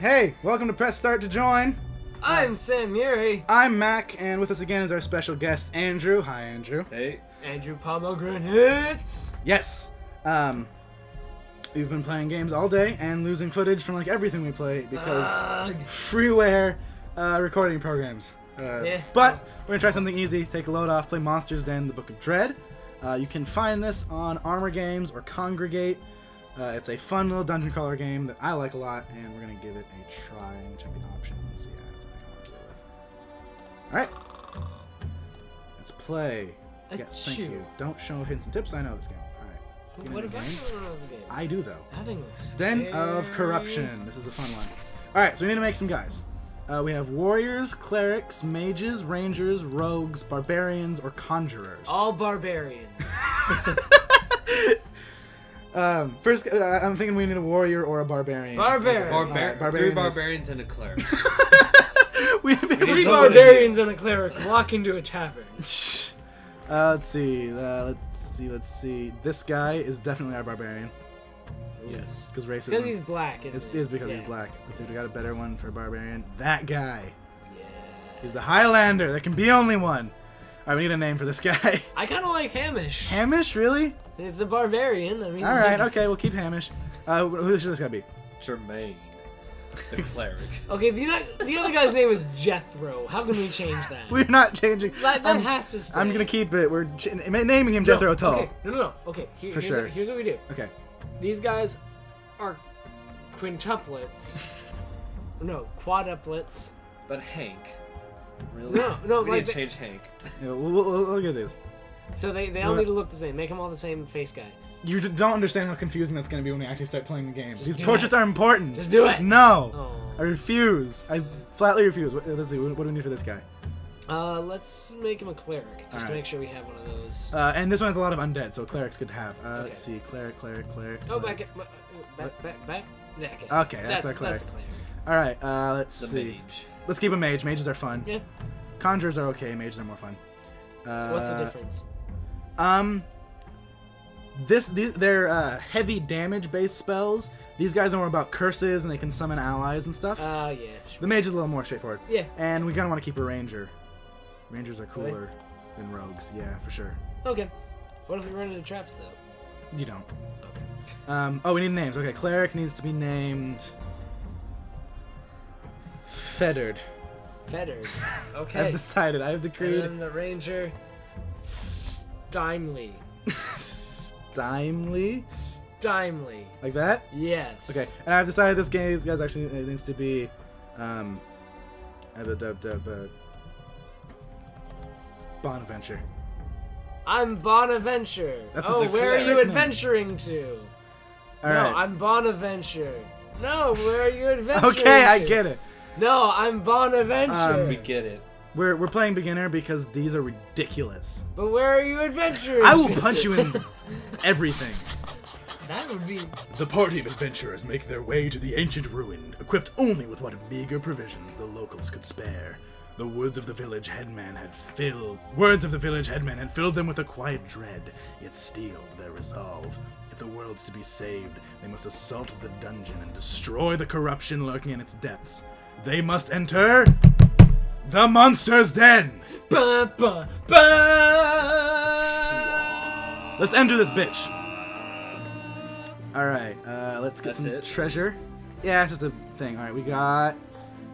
All right, hey, welcome to Press Start to Join. I'm Sam Muri. I'm Mac, and with us again is our special guest, Andrew. Hi, Andrew. Hey. Andrew Pomegranates. Yes. Um, we've been playing games all day and losing footage from like everything we play because Ugh. freeware uh, recording programs. Uh, Yeah. But we're gonna try something easy. Take a load off. Play Monsters Den: The Book of Dread. Uh, you can find this on Armor Games or Kongregate. Uh, it's a fun little dungeon crawler game that I like a lot, and we're gonna give it a try and check the options. Yeah, that's something I want to deal with. All right, let's play. Yes, thank you. Don't show hints and tips. I know this game. All right. What if I game. don't know this game? I do though. That thing looks Den of. Corruption. This is a fun one. All right, so we need to make some guys. Uh, we have warriors, clerics, mages, rangers, rogues, barbarians, or conjurers. All barbarians. Um, first, uh, I'm thinking we need a warrior or a barbarian. Barbarian. All Barbar- right, Three barbarian is- barbarians and a cleric. we, need Three barbarians and a cleric walk into a tavern. uh, let's see. Uh, let's see. Let's see. This guy is definitely our barbarian yes. because racism. Because he's black, It's, isn't it? is because yeah. he's black. Let's see if we got a better one for barbarian. That guy. Yeah. He's the Highlander. There can be only one. All right, we need a name for this guy. I kind of like Hamish. Hamish, really? It's a barbarian. I mean, All right, okay, we'll keep Hamish. Uh, wh- who should this guy be? Jermaine. The cleric. Okay, the, other- the other guy's name is Jethro. How can we change that? We're not changing. that that I'm, has to stay. I'm gonna keep it. We're naming him No, Jethro Tull. Okay, no, no, no. Okay, here- For here's, sure. what, here's what we do. Okay. These guys are quintuplets. No, quadruplets. But Hank. Really? No, no, We like need to change Hank. Yeah, look at this. So they, they all need to look the same. Make them all the same face guy. You don't understand how confusing that's gonna be when we actually start playing the game. These portraits it. are important. Just do it. No. Oh. I refuse. I flatly refuse. Let's see. What, do we need for this guy? Uh, let's make him a cleric, just to make sure we have one of those. Uh, and this one has a lot of undead, so clerics could have. Uh, Let's see. Cleric, cleric, cleric. Oh, cleric. back, back, back, back. Yeah, okay. Okay, that's That's cleric. a cleric. All right. Uh, let's The see. mage. Let's keep a mage. Mages are fun. Yeah. Conjurers are okay. Mages are more fun. Uh, What's the difference? Um, this these, they're uh, heavy damage based spells. These guys are more about curses and they can summon allies and stuff. Uh, yeah. the mage is a little more straightforward. Yeah. And we kind of want to keep a ranger. Rangers are cooler than rogues. Yeah, for sure. Okay. What if we run into traps though? You don't. Okay. Um, oh, we need names. Okay, cleric needs to be named Fettered. Fettered. Okay. I've decided. I have and decreed. then the ranger, Stymely. Stymely, Stymely. like that. Yes. Okay, and I've decided this game this guy's actually it needs to be, um, uh, Bonaventure. I'm Bonaventure. That's oh, where are you name. adventuring to? All no, right. I'm Bonaventure. No, where are you adventuring okay, I get it. No, I'm Bonaventure. Um, We get it. We're we're playing beginner because these are ridiculous. but where are you adventuring I will punch you in everything. That would be The party of adventurers make their way to the ancient ruin, equipped only with what meager provisions the locals could spare. The words of the village headman had filled words of the village headman had filled them with a quiet dread, yet steeled their resolve. If the world's to be saved, they must assault the dungeon and destroy the corruption lurking in its depths. They must enter the monster's den. ba ba ba. Let's enter this bitch. All right, uh, let's get That's some it? treasure. Yeah, it's just a thing. All right, we got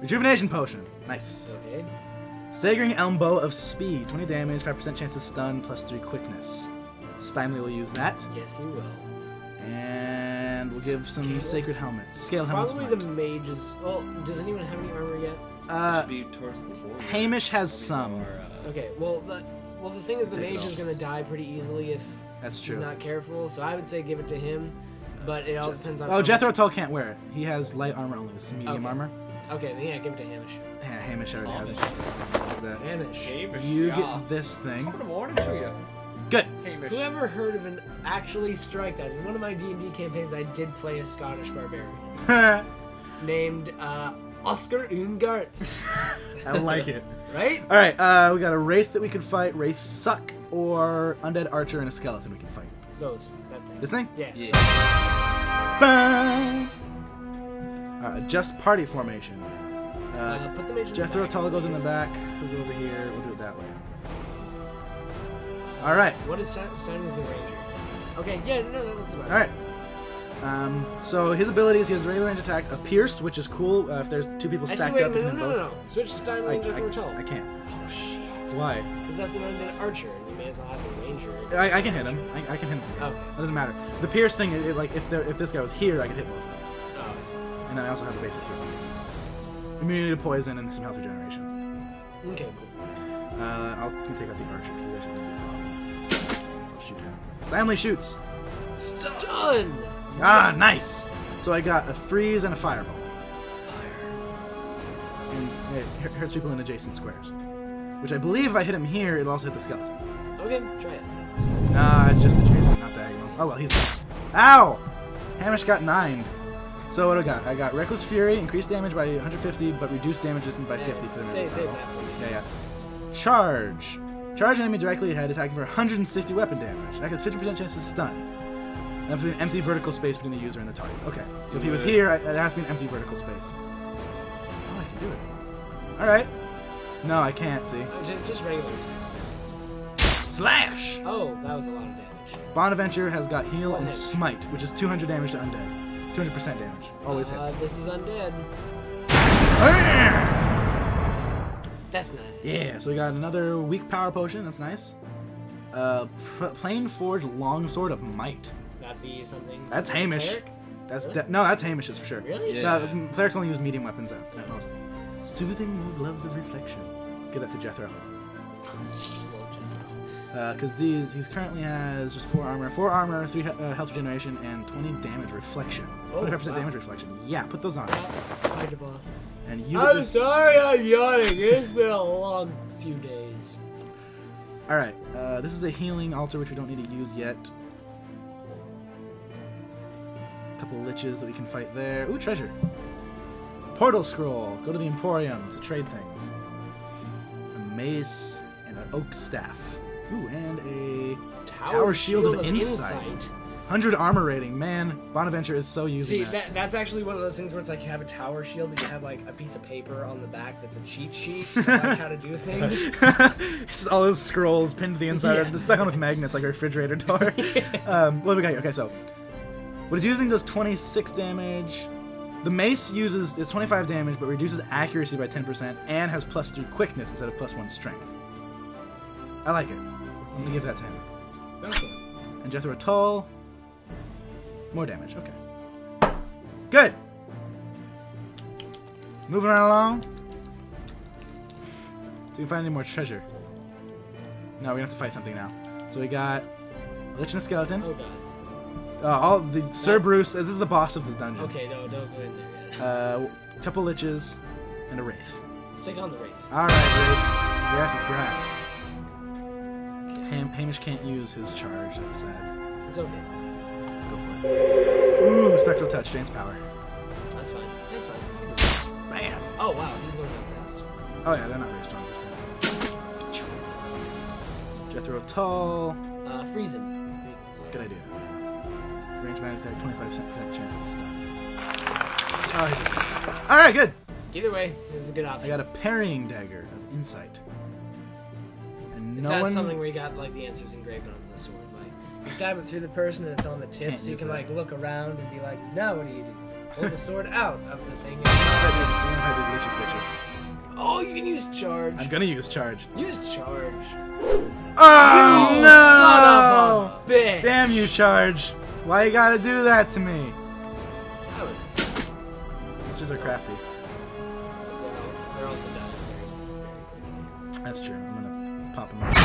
rejuvenation potion. Nice. Okay. Staggering elbow of speed, 20 damage, 5% chance to stun, plus 3 quickness. Stymely will use that, Yes, he will. and we'll give some Scale? sacred helmets. Scale helmets. Probably the mages. Well, does anyone have any armor yet? Uh, Should be towards the warrior. Hamish has some. more, uh, Okay. Well, the well the thing is the mage is gonna die pretty easily if That's true. he's not careful. So I would say give it to him. But it all depends on. Oh, Jethro Tull can't wear it. He has light armor only. This is medium Okay. armor. Okay, then yeah, give it to Hamish. Yeah, Hamish already has it. Hamish. That. Hamish. Hamish, You yeah. get this Top thing. of the morning to you. Good. Hamish. Whoever heard of an actually strike that? In one of my D and D campaigns, I did play a Scottish barbarian named uh, Oscar Ungart. I like it. right? All right, uh, we got a wraith that we can fight. Wraith suck, or undead archer and a skeleton we can fight. Those. That thing. This thing. Yeah. Yeah. Bang! Uh, just party formation. Uh, Uh, put the mage Jethro back, Tull goes in the back. We'll go over here. We'll do it that way. All right. What is Stein- Steinley's the ranger? Okay, yeah, no, that looks about All right. Um, so his abilities, he has regular range attack, a pierce, which is cool uh, if there's two people Actually, stacked wait up. you minute, can no, hit no, both. no, Switch Steinley I, and Jethro Tull. I, I can't. Oh shit. Why? Because that's an undead archer, and you may as well have the ranger. I, I can hit him. I, I can hit him from. Okay. That doesn't matter. The pierce thing, it, like if there, if this guy was here, I could hit both of them. Oh, I see. And then I also have the basic heal. Immunity to poison and some health regeneration. Okay, cool. Uh, I'll take out the archer because he's actually going to be a shoot him. Stanley shoots. Stun! Ah, nice. So I got a freeze and a fireball, Fire. and it hurts people in adjacent squares. Which I believe if I hit him here, it'll also hit the skeleton. Okay, try it. Nah, it's just adjacent, not diagonal. Oh well, he's dead. Ow! Hamish got nine. So what do I got? I got Reckless Fury, increased damage by 150, but reduced damage distance by 50 for the melee save that for me. Yeah, yeah. Charge. Charge an enemy directly ahead, attacking for 160 weapon damage. That has 50% chance to stun. And that's an empty vertical space between the user and the target. Okay. So if he was here, I- it has to be an empty vertical space. Oh, I can do it. Alright. No, I can't, see. Uh, just regular. Slash! Oh, that was a lot of damage. Bonaventure has got heal and smite, which is 200 damage to undead. 200% damage. Always uh, hits. This is undead. That's nice. Yeah, so we got another weak power potion. That's nice. Uh, plain forged longsword of might. That'd be something. That's for Hamish. cleric? That's Really? de- no, that's Hamish's for sure. Really? Yeah. No, m- clerics only use medium weapons at, at most. Soothing gloves of reflection. Give that to Jethro. Because these, he currently has just four armor, four armor, three he- uh, health regeneration, and 20 damage reflection. Oh, 25% wow. damage reflection. Yeah, put those on. That's of awesome. And you. I'm this- sorry I'm yawning. It's been a long few days. All right. Uh, this is a healing altar which we don't need to use yet. A couple liches that we can fight there. Ooh, treasure. Portal scroll. Go to the Emporium to trade things. A mace and an oak staff. Ooh, and a Tower Shield of Insight. 100 armor rating. Man, Bonaventure is so using See, that. that, that's actually one of those things where it's like you have a tower shield, but you have like a piece of paper on the back that's a cheat sheet to like how to do things. It's all those scrolls pinned to the inside, Yeah. stuck on with magnets like a refrigerator door. um, what do we got here? Okay, so what is using does 26 damage. The mace uses is 25 damage, but reduces accuracy by 10% and has plus three quickness instead of plus one strength. I like it. I'm gonna give that to him. Okay. And Jethro Tull, more damage. Okay. Good. Moving right along. Do we can find any more treasure? No, gonna have to fight something now. So we got a Lich and a Skeleton. Oh god. Uh, all the Sir Bruce. This is the boss of the dungeon. Okay, no, don't go in there yet. Uh, couple liches and a wraith. Let's take on the wraith. All right, wraith. Grass is grass. Ham- Hamish can't use his charge. That's sad. It's okay. Go for it. Ooh, spectral touch, Jane's power. That's fine. That's fine. Bam. Oh wow, he's going down fast. Oh yeah, they're not very strong at this point. Jethro Tull. Uh, freeze him. Freeze him. Good idea. Range magic attack, 25% chance to stun. Oh, he's just dead. All right, good. Either way, it was a good option. I got a parrying dagger of insight. And Is no that one. something where you got like the answers engraved onto the sword? Like you stab it through the person and it's on the tip, Can't so you can that. like look around and be like, now what do you do? Pull the sword out of the thing. And Fight these, I'm gonna fight these witches, bitches. oh, you can use charge. I'm gonna use charge. Use charge. Oh You no! Son of a bitch. Damn you, charge! Why you gotta do that to me? That was. Witches are crafty. They're, all, they're also dying very, very quickly. That's true. Pop them out.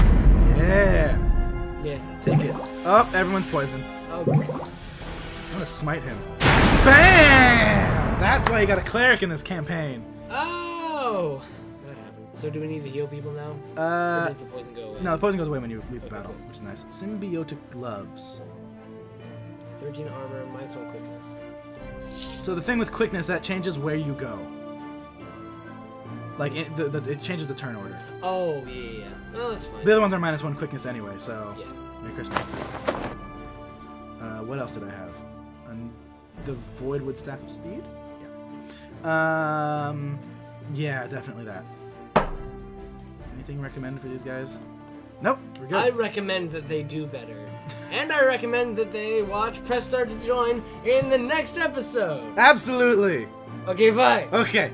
Yeah. Yeah. Take it. Oh, everyone's poisoned. Oh, great. I'm gonna smite him. BAM! That's why you got a cleric in this campaign. Oh! That happened. So do we need to heal people now? or Uh, does the poison go away? no, the poison goes away when you leave the Okay, battle, cool. which is nice. Symbiotic gloves. 13 armor, minus 1 quickness. So the thing with quickness, that changes where you go. Like it, the, the, it changes the turn order. Oh yeah, yeah. that's fine. The other ones are minus one quickness anyway, so. Yeah. Merry Christmas. Uh, what else did I have? Um, the Voidwood Staff of Speed. Yeah. Um. Yeah, definitely that. Anything recommended for these guys? Nope, we're good. I recommend that they do better. and I recommend that they watch Press Start to Join in the next episode. Absolutely. Okay, bye. Okay.